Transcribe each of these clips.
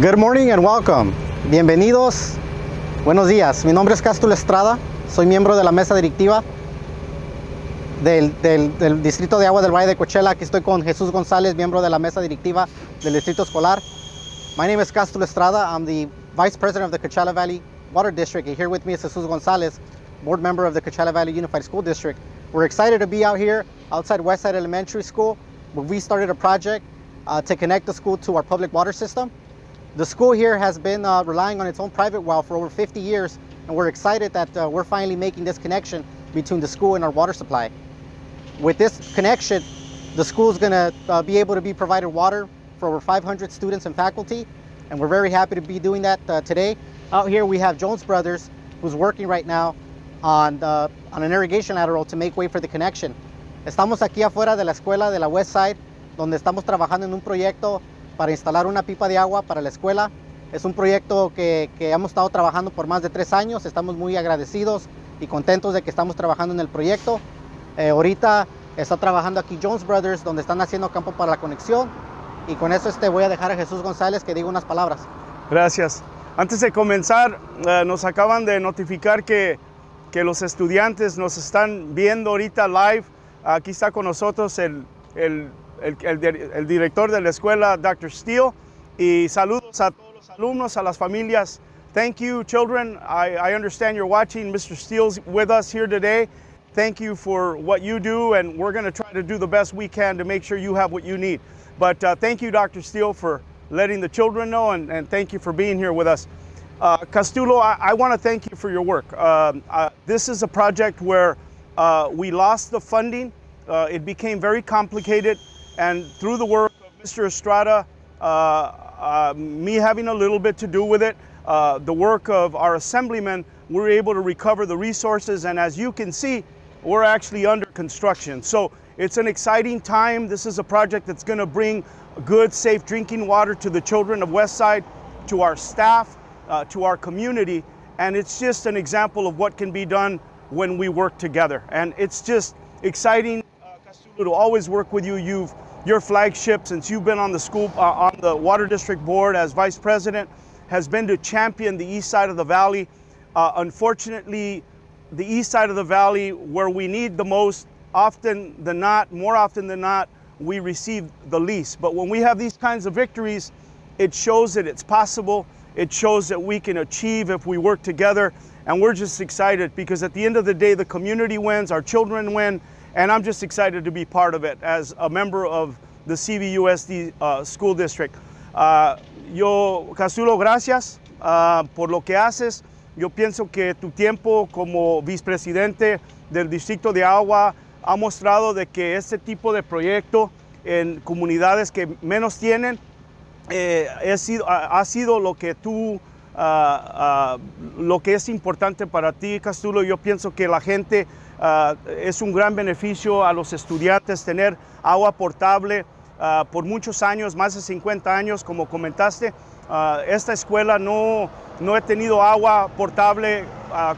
Good morning and welcome. Bienvenidos. Buenos días. Mi nombre es Cástulo Estrada. Soy miembro de la mesa directiva del, del- del Distrito de Agua del Valle de Coachella. Aquí estoy con Jesús González, miembro de la mesa directiva del Distrito Escolar. My name is Cástulo Estrada. I'm the Vice President of the Coachella Valley Water District. And here with me is Jesus Gonzalez, board member of the Coachella Valley Unified School District. We're excited to be out here outside Westside Elementary School. We started a project uh, to connect the school to our public water system. The school here has been uh, relying on its own private well for over 50 years, and we're excited that uh, we're finally making this connection between the school and our water supply. With this connection, the school is going to uh, be able to be provided water for over 500 students and faculty, and we're very happy to be doing that uh, today. Out here, we have Jones Brothers, who's working right now on, uh, on an irrigation lateral to make way for the connection. Estamos aquí afuera de la escuela de la West Side, donde estamos trabajando en un proyecto para instalar una pipa de agua para la escuela. Es un proyecto que, que hemos estado trabajando por más de tres años. Estamos muy agradecidos y contentos de que estamos trabajando en el proyecto. Eh, ahorita está trabajando aquí Jones Brothers, donde están haciendo campo para la conexión. Y con eso este, voy a dejar a Jesús González que diga unas palabras. Gracias. Antes de comenzar, eh, nos acaban de notificar que, que los estudiantes nos están viendo ahorita live. Aquí está con nosotros el, el- el- el el director de la escuela, Dr. Steele. Y saludos a todos los alumnos, a las familias. Thank you, children. I, I understand you're watching. Mr. Steele's with us here today. Thank you for what you do, and we're going to try to do the best we can to make sure you have what you need. But uh, thank you, Dr. Steele, for letting the children know, and, and thank you for being here with us. Uh, Castulo, I, I want to thank you for your work. Um, uh, this is a project where uh, we lost the funding. Uh, it became very complicated, and through the work of Mr. Estrada, uh, uh, me having a little bit to do with it, uh, the work of our assemblymen, we were able to recover the resources, and as you can see, we're actually under construction. So it's an exciting time. This is a project that's going to bring good, safe drinking water to the children of Westside, to our staff, uh, to our community, and it's just an example of what can be done when we work together. And it's just exciting, uh, to always work with you. You've your flagship since you've been on the school uh, on the water district board as vice president has been to champion the east side of the valley. Uh, unfortunately, the east side of the valley, where we need the most, often than not, more often than not, we receive the least. But when we have these kinds of victories, it shows that it's possible. It shows that we can achieve if we work together. And we're just excited because at the end of the day, the community wins, our children win, and I'm just excited to be part of it as a member of the CVUSD uh, school district. Uh, yo, Casulo, gracias uh, por lo que haces. Yo pienso que tu tiempo como vicepresidente del Distrito de Agua ha mostrado de que este tipo de proyecto en comunidades que menos tienen eh, sido, ha, sido lo que tú, ah, ah, lo que es importante para ti, Castulo. Yo pienso que la gente ah, es un gran beneficio a los estudiantes tener agua portable ah, por muchos años, más de 50 años, como comentaste. ah, esta escuela no, no he tenido agua portable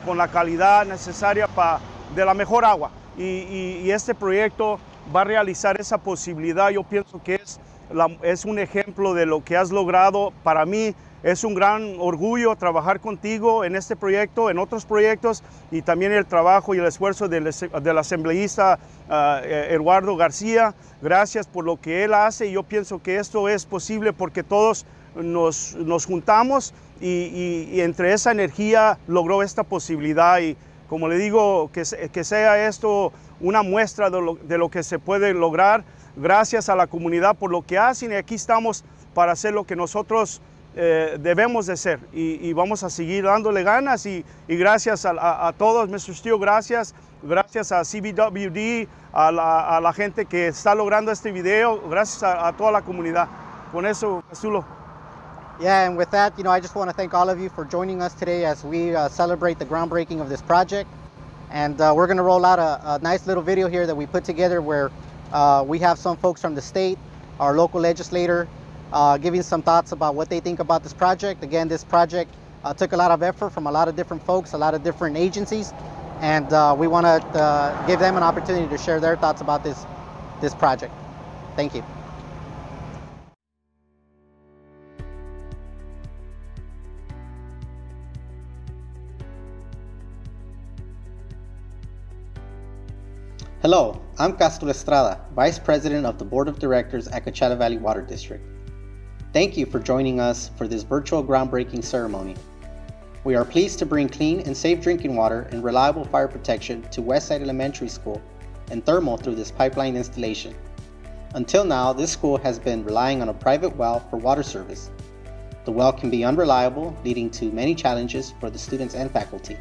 con la calidad necesaria pa- de la mejor agua. Y, y- y este proyecto va a realizar esa posibilidad. Yo pienso que es, la- es un ejemplo de lo que has logrado. Para mí es un gran orgullo trabajar contigo en este proyecto, en otros proyectos y también el trabajo y el esfuerzo del, del asambleísta eh, Eduardo García. Gracias por lo que él hace yo pienso que esto es posible porque todos nos, nos juntamos y, y- y entre esa energía logró esta posibilidad y como le digo, que, que sea esto una muestra de lo, de lo que se puede lograr. Gracias a la comunidad por lo que hacen y aquí estamos para hacer lo que nosotros eh, debemos de ser y, y vamos a seguir dándole ganas y, y gracias a, a- a todos, Mr. Steele, gracias, gracias a CBWD, a la, a la gente que está logrando este video, gracias a, toda la comunidad. Con eso, Castulo. Yeah, and with that, you know, I just want to thank all of you for joining us today as we uh, celebrate the groundbreaking of this project. And uh, we're going to roll out a, a nice little video here that we put together where uh, we have some folks from the state, our local legislator, Uh, giving some thoughts about what they think about this project. Again, this project uh, took a lot of effort from a lot of different folks, a lot of different agencies, and uh, we want to give them an opportunity to share their thoughts about this, this project. Thank you. Hello, I'm Castulo Estrada, Vice President of the Board of Directors at Coachella Valley Water District. Thank you for joining us for this virtual groundbreaking ceremony. We are pleased to bring clean and safe drinking water and reliable fire protection to Westside Elementary School and Thermal through this pipeline installation. Until now, this school has been relying on a private well for water service. The well can be unreliable, leading to many challenges for the students and faculty.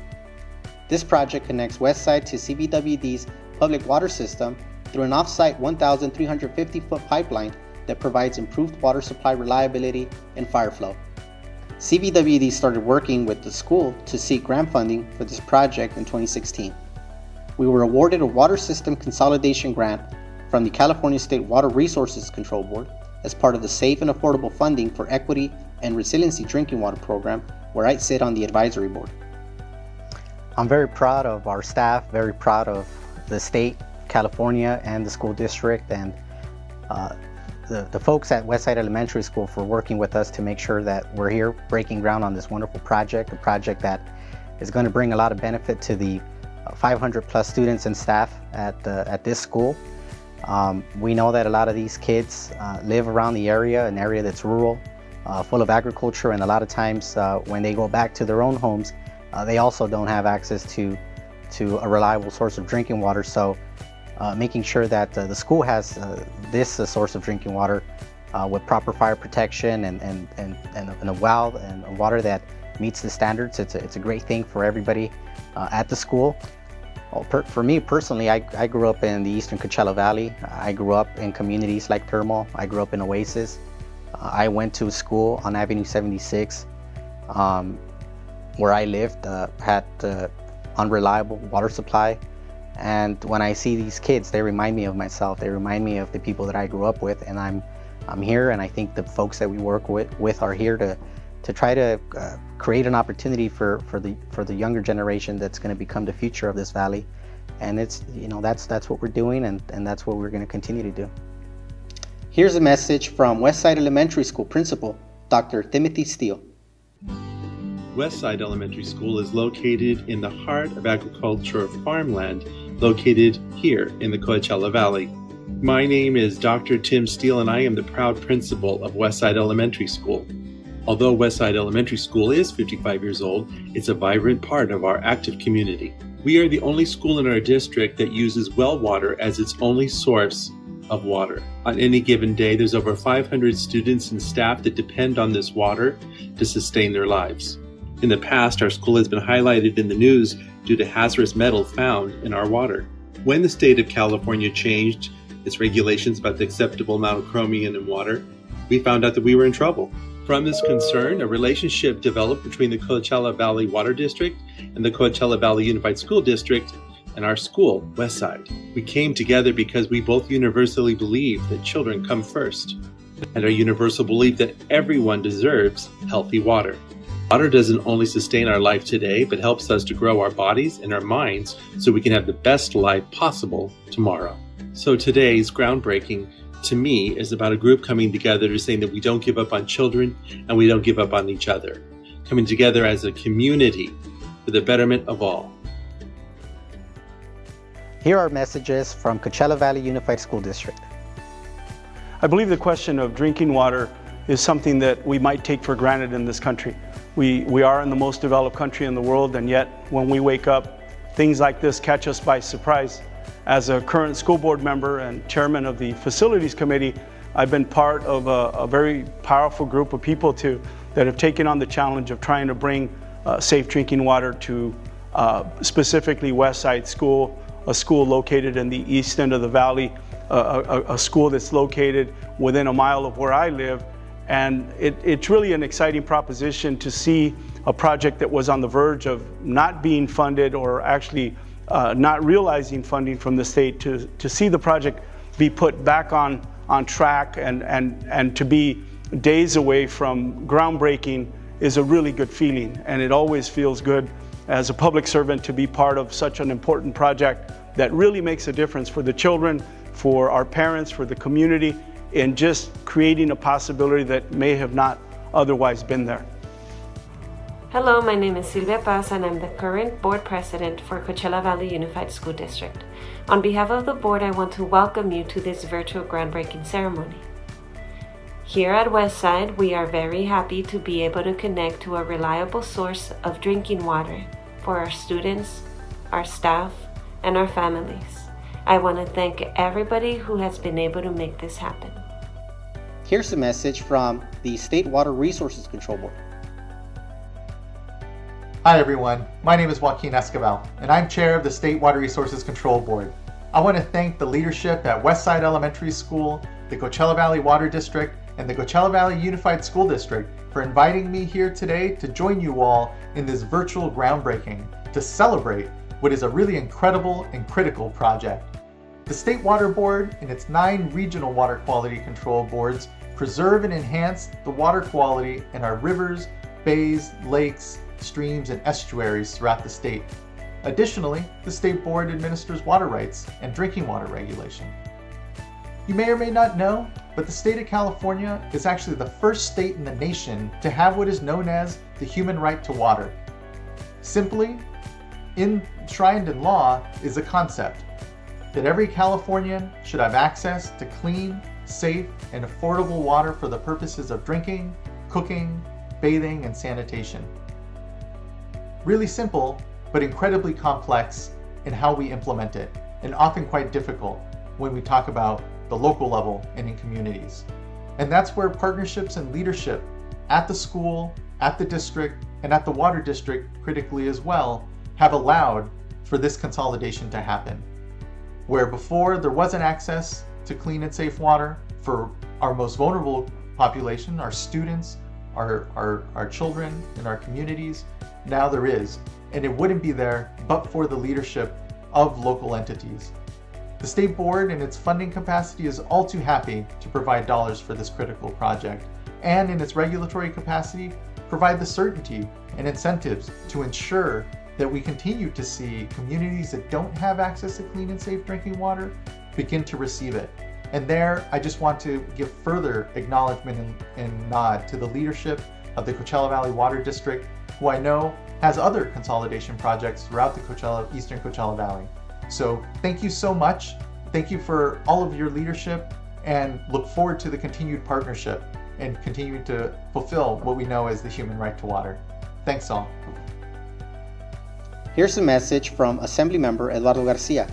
This project connects Westside to CVWD's public water system through an off-site 1,350 foot pipeline that provides improved water supply reliability and fire flow. CVWD started working with the school to seek grant funding for this project in 2016. We were awarded a water system consolidation grant from the California State Water Resources Control Board as part of the Safe and Affordable Funding for Equity and Resiliency Drinking Water Program, where I sit on the advisory board. I'm very proud of our staff, very proud of the state, California, and the school district, and uh, the, the folks at Westside Elementary School for working with us to make sure that we're here breaking ground on this wonderful project, a project that is going to bring a lot of benefit to the uh, 500 plus students and staff at, uh, at this school. Um, we know that a lot of these kids uh, live around the area, an area that's rural, uh, full of agriculture, and a lot of times uh, when they go back to their own homes, uh, they also don't have access to, to a reliable source of drinking water. So making sure that uh, the school has uh, this uh, source of drinking water uh, with proper fire protection and, and, and, and, a well and water that meets the standards. It's a, it's a great thing for everybody uh, at the school. Well, per, for me personally, I, I grew up in the eastern Coachella Valley. I grew up in communities like Thermal. I grew up in Oasis. I went to school on Avenue 76. Um, where I lived had unreliable water supply and when I see these kids, they remind me of myself. They remind me of the people that I grew up with. And I'm, I'm here, and I think the folks that we work with, with are here to, to try to uh, create an opportunity for, for, the, for the younger generation that's going to become the future of this valley. And it's, you know, that's, that's what we're doing, and, and that's what we're going to continue to do. Here's a message from Westside Elementary School Principal, Dr. Timothy Steele. Westside Elementary School is located in the heart of agricultural farmland located here in the Coachella Valley. My name is Dr. Tim Steele, and I am the proud principal of Westside Elementary School. Although Westside Elementary School is 55 years old, it's a vibrant part of our active community. We are the only school in our district that uses well water as its only source of water. On any given day, there's over 500 students and staff that depend on this water to sustain their lives. In the past, our school has been highlighted in the news due to hazardous metal found in our water. When the state of California changed its regulations about the acceptable amount of chromium in water, we found out that we were in trouble. From this concern, a relationship developed between the Coachella Valley Water District and the Coachella Valley Unified School District and our school, Westside. We came together because we both universally believe that children come first, and our universal belief that everyone deserves healthy water. Water doesn't only sustain our life today, but helps us to grow our bodies and our minds so we can have the best life possible tomorrow. So today's groundbreaking to me is about a group coming together to saying that we don't give up on children and we don't give up on each other. Coming together as a community for the betterment of all. Here are messages from Coachella Valley Unified School District. I believe the question of drinking water is something that we might take for granted in this country. We, we are in the most developed country in the world, and yet when we wake up, things like this catch us by surprise. As a current school board member and chairman of the facilities committee, I've been part of a, a very powerful group of people to, that have taken on the challenge of trying to bring uh, safe drinking water to uh, specifically Westside School, a school located in the east end of the valley, uh, a, a, school that's located within a mile of where I live, and it, it's really an exciting proposition to see a project that was on the verge of not being funded or actually uh, not realizing funding from the state to, to see the project be put back on, on track and, and, and to be days away from groundbreaking is a really good feeling. And it always feels good as a public servant to be part of such an important project that really makes a difference for the children, for our parents, for the community, in just creating a possibility that may have not otherwise been there. Hello, my name is Silvia Paz and I'm the current board president for Coachella Valley Unified School District. On behalf of the board, I want to welcome you to this virtual groundbreaking ceremony. Here at Westside, we are very happy to be able to connect to a reliable source of drinking water for our students, our staff, and our families. I want to thank everybody who has been able to make this happen. Here's a message from the State Water Resources Control Board. Hi everyone, my name is Joaquin Escobar, and I'm chair of the State Water Resources Control Board. I want to thank the leadership at Westside Elementary School, the Coachella Valley Water District, and the Coachella Valley Unified School District for inviting me here today to join you all in this virtual groundbreaking to celebrate what is a really incredible and critical project. The State Water Board and its nine regional water quality control boards preserve and enhance the water quality in our rivers, bays, lakes, streams, and estuaries throughout the state. Additionally, the State Board administers water rights and drinking water regulation. You may or may not know, but the state of California is actually the first state in the nation to have what is known as the human right to water. Simply, enshrined in law is a concept that every Californian should have access to clean, safe, and affordable water for the purposes of drinking, cooking, bathing, and sanitation. Really simple, but incredibly complex in how we implement it, and often quite difficult when we talk about the local level and in communities. And that's where partnerships and leadership at the school, at the district, and at the water district critically as well have allowed for this consolidation to happen. Where before there wasn't access to clean and safe water for our most vulnerable population, our students, our, our, our children, and our communities, now there is, and it wouldn't be there but for the leadership of local entities. The state board in its funding capacity is all too happy to provide dollars for this critical project, and in its regulatory capacity, provide the certainty and incentives to ensure that we continue to see communities that don't have access to clean and safe drinking water begin to receive it. And there, I just want to give further acknowledgement and, and nod to the leadership of the Coachella Valley Water District who I know has other consolidation projects throughout the Coachella, Eastern Coachella Valley. So thank you so much. Thank you for all of your leadership and look forward to the continued partnership and continuing to fulfill what we know as the human right to water. Thanks all. Here's a message from Assembly Member Eduardo Garcia.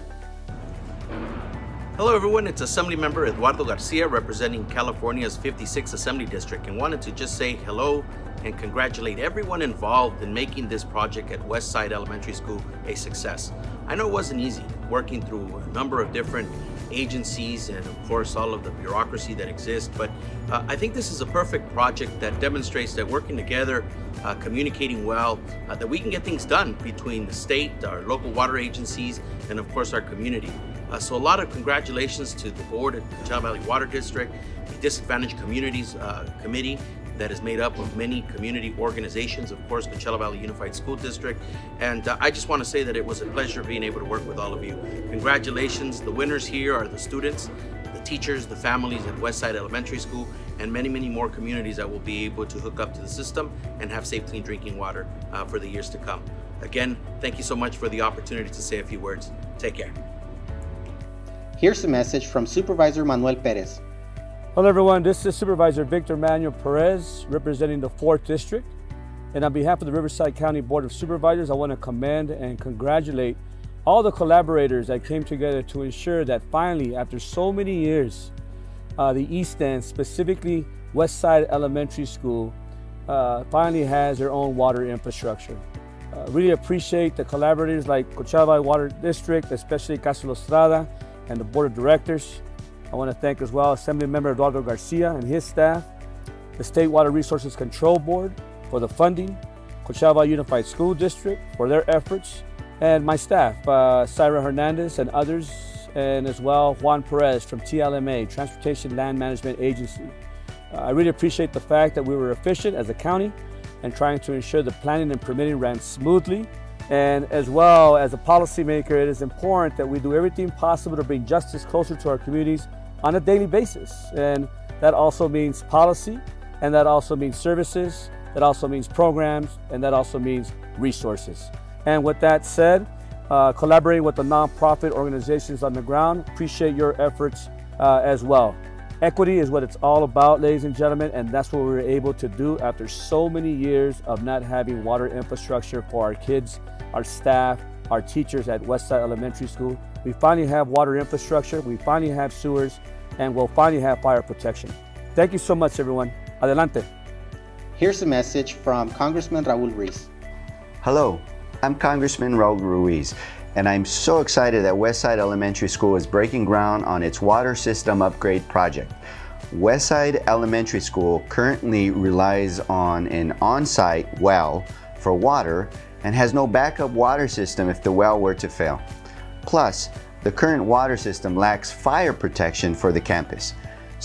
Hello everyone, it's Assembly Member Eduardo Garcia representing California's 56th Assembly District and wanted to just say hello and congratulate everyone involved in making this project at Westside Elementary School a success. I know it wasn't easy working through a number of different agencies and of course all of the bureaucracy that exists but uh, I think this is a perfect project that demonstrates that working together uh, communicating well uh, that we can get things done between the state our local water agencies and of course our community uh, so a lot of congratulations to the board at Coachella Valley Water District the Disadvantaged Communities uh, Committee that is made up of many community organizations, of course, Coachella Valley Unified School District. And uh, I just want to say that it was a pleasure being able to work with all of you. Congratulations. The winners here are the students, the teachers, the families at Westside Elementary School, and many, many more communities that will be able to hook up to the system and have safe, clean drinking water uh, for the years to come. Again, thank you so much for the opportunity to say a few words. Take care. Here's a message from Supervisor Manuel Perez. Hello everyone, this is Supervisor Victor Manuel Perez representing the 4th District. And on behalf of the Riverside County Board of Supervisors, I want to commend and congratulate all the collaborators that came together to ensure that finally, after so many years, uh, the East End, specifically Westside Elementary School, uh, finally has their own water infrastructure. Uh, really appreciate the collaborators like Coachella Water District, especially Castulo Estrada and the Board of Directors. I want to thank as well Assembly Member Eduardo Garcia and his staff, the State Water Resources Control Board for the funding, Coachella Unified School District for their efforts, and my staff, uh, Syra Hernandez and others, and as well Juan Perez from TLMA, Transportation Land Management Agency. Uh, I really appreciate the fact that we were efficient as a county and trying to ensure the planning and permitting ran smoothly. And as well as a policymaker, it is important that we do everything possible to bring justice closer to our communities on a daily basis. And that also means policy, and that also means services that also means programs, and that also means resources. And with that said, uh, collaborating with the nonprofit organizations on the ground, appreciate your efforts uh, as well. Equity is what it's all about, ladies and gentlemen, and that's what we were able to do after so many years of not having water infrastructure for our kids, our staff, our teachers at Westside Elementary School. We finally have water infrastructure, we finally have sewers, and we'll finally have fire protection. Thank you so much, everyone. Adelante. Here's a message from Congressman Raul Ruiz. Hello, I'm Congressman Raul Ruiz, and I'm so excited that Westside Elementary School is breaking ground on its water system upgrade project. Westside Elementary School currently relies on an on site well for water and has no backup water system if the well were to fail. Plus, the current water system lacks fire protection for the campus.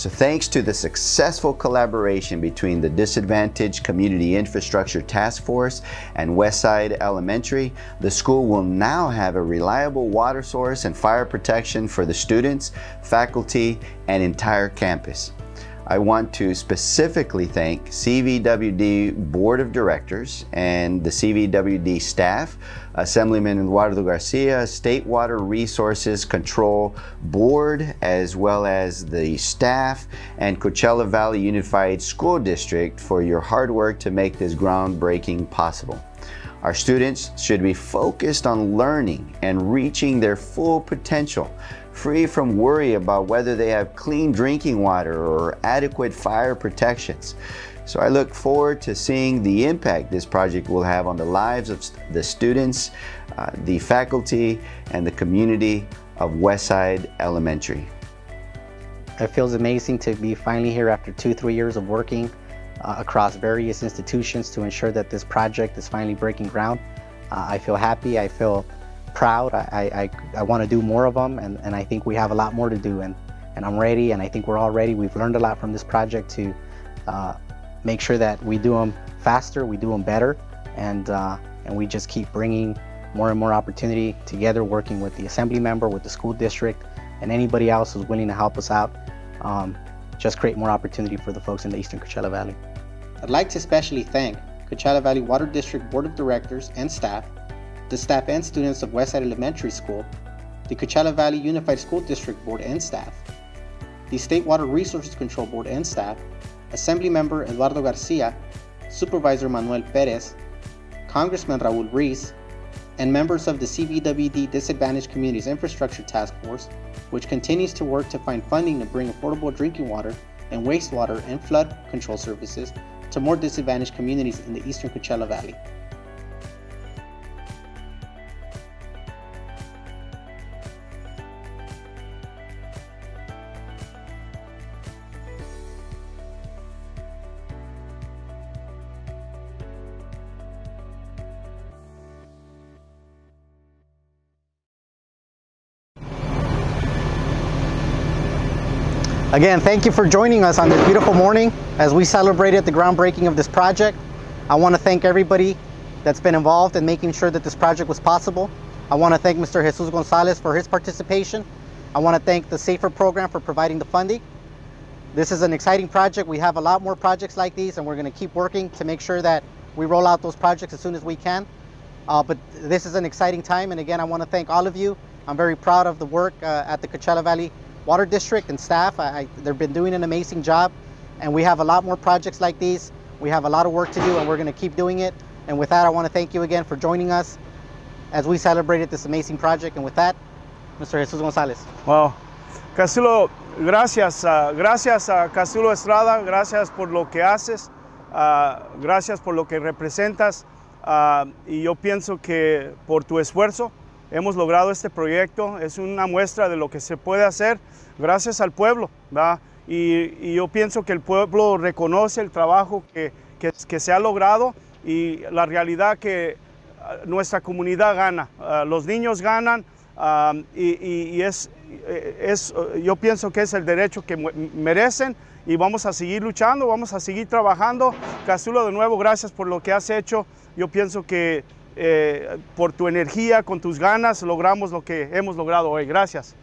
So thanks to the successful collaboration between the Disadvantaged Community Infrastructure Task Force and Westside Elementary, the school will now have a reliable water source and fire protection for the students, faculty, and entire campus. I want to specifically thank CVWD Board of Directors and the CVWD staff, Assemblyman Eduardo Garcia, State Water Resources Control Board, as well as the staff and Coachella Valley Unified School District for your hard work to make this groundbreaking possible. Our students should be focused on learning and reaching their full potential free from worry about whether they have clean drinking water or adequate fire protections. So I look forward to seeing the impact this project will have on the lives of the students, uh, the faculty, and the community of Westside Elementary. It feels amazing to be finally here after two, three years of working uh, across various institutions to ensure that this project is finally breaking ground. Uh, I feel happy, I feel proud. I, I, I want to do more of them, and, and I think we have a lot more to do. And, and I'm ready, and I think we're all ready. We've learned a lot from this project to uh, make sure that we do them faster, we do them better, and, uh, and we just keep bringing more and more opportunity together, working with the assembly member, with the school district, and anybody else who's willing to help us out. Um, just create more opportunity for the folks in the Eastern Coachella Valley. I'd like to especially thank Coachella Valley Water District Board of Directors and staff the staff and students of Westside Elementary School, the Coachella Valley Unified School District Board and staff, the State Water Resources Control Board and staff, Assembly Member Eduardo Garcia, Supervisor Manuel Perez, Congressman Raul Ruiz, and members of the CVWD Disadvantaged Communities Infrastructure Task Force, which continues to work to find funding to bring affordable drinking water and wastewater and flood control services to more disadvantaged communities in the eastern Coachella Valley. Again, thank you for joining us on this beautiful morning as we celebrated the groundbreaking of this project. I want to thank everybody that's been involved in making sure that this project was possible. I want to thank Mr. Jesus Gonzalez for his participation. I want to thank the SAFER program for providing the funding. This is an exciting project. We have a lot more projects like these and we're going to keep working to make sure that we roll out those projects as soon as we can. Uh, but this is an exciting time and again I want to thank all of you. I'm very proud of the work uh, at the Coachella Valley Water District and staff. I, I, they've been doing an amazing job and we have a lot more projects like these. We have a lot of work to do and we're going to keep doing it. And with that, I want to thank you again for joining us as we celebrated this amazing project. And with that, Mr. Jesus Gonzalez. Wow. Castulo, gracias. Uh, gracias a Castulo Estrada. Gracias por lo que haces. Uh, gracias por lo que representas. Uh, y yo pienso que por tu esfuerzo hemos logrado este proyecto. Es una muestra de lo que se puede hacer gracias al pueblo. Y, y, yo pienso que el pueblo reconoce el trabajo que, que, que se ha logrado y la realidad que ah, nuestra comunidad gana. Uh, los niños ganan uh, y, y, es, es, yo pienso que es el derecho que merecen y vamos a seguir luchando, vamos a seguir trabajando. Casulo, de nuevo, gracias por lo que has hecho. Yo pienso que eh, por tu energía, con tus ganas, logramos lo que hemos logrado hoy. Gracias.